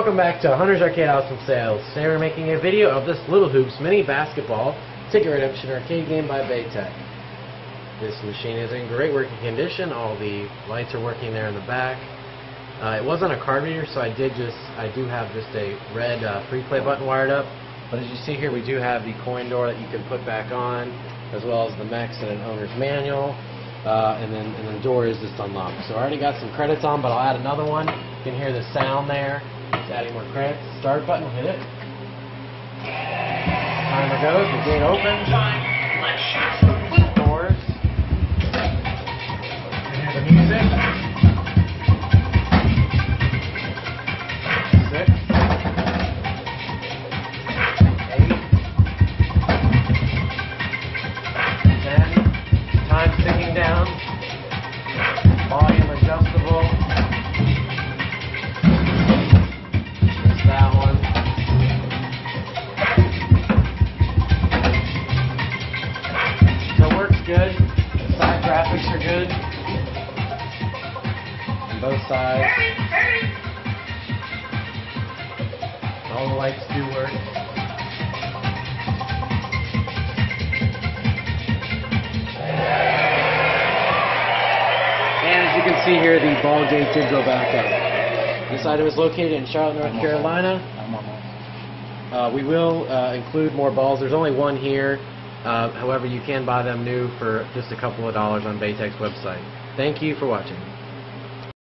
Welcome back to Hunter's Arcade House and Sales. Today we're making a video of this Little Hoops mini basketball ticket redemption arcade game by Bay Tek. This machine is in great working condition. All the lights are working there in the back. Uh, it wasn't a card reader, so I did just I do have just a red uh, free play button wired up. But as you see here, we do have the coin door that you can put back on, as well as the mechs and an owner's manual. Uh, and then and the door is just unlocked. So I already got some credits on, but I'll add another one. You can hear the sound there. It's adding more credits. Start button, hit it. Timer goes, the gate opens. Good. The side graphics are good. On both sides. All the lights do work. And as you can see here, the ball gate did go back up. This item is located in Charlotte, North Carolina. Uh, we will uh, include more balls. There's only one here. Uh, however, you can buy them new for just a couple of dollars on Bay Tek's website. Thank you for watching.